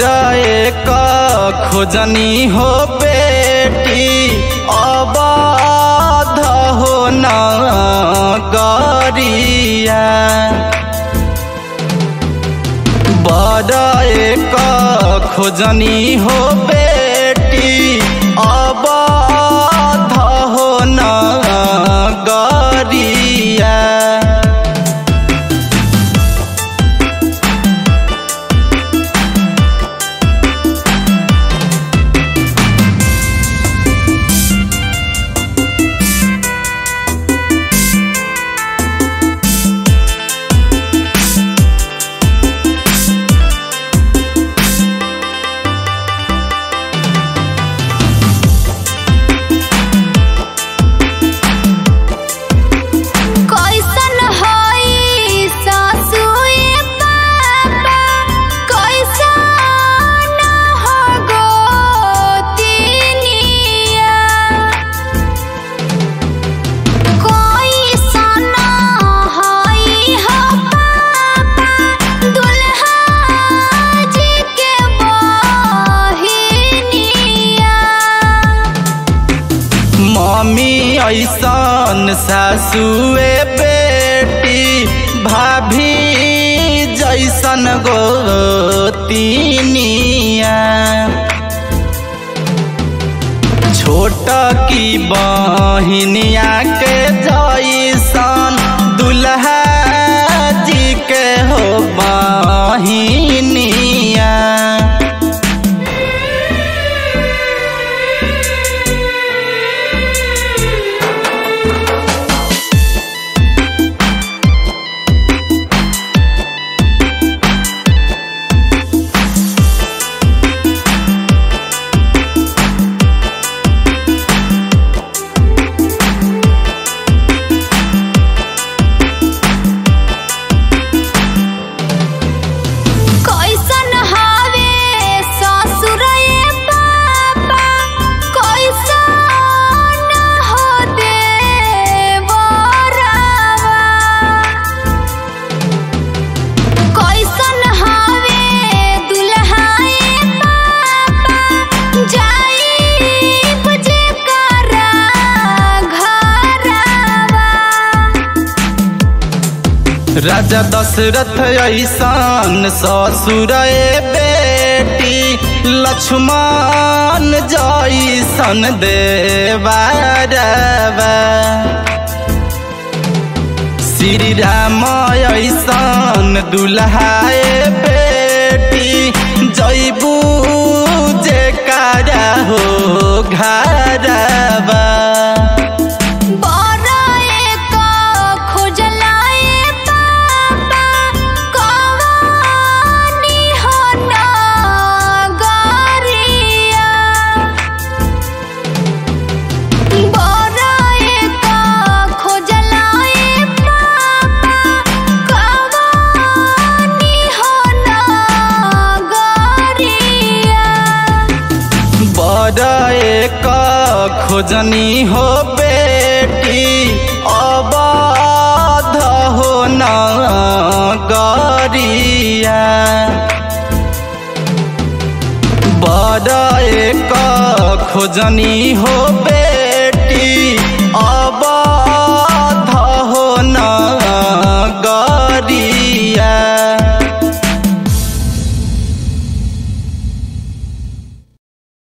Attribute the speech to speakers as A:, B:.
A: खुदाए का खुदनी हो बेटी आबाद हो ना गारिया
B: बाराए का खुजनी हो
A: बेटी ऐसन सासुए बेटी, भाभी जैसन गोतिनिया छोट की बहिनिया के जैसन दुल्हा जी के हो राजा दशरथ ऐसन ससुर बेटी, लक्ष्मण जैसन देवारवा श्री राम ऐसन, दुल्हाए बेटी जैबू जे कारा हो घरवा खोजनी हो बेटी अबाध हो न गरिया बड़ एक खोजनी हो बे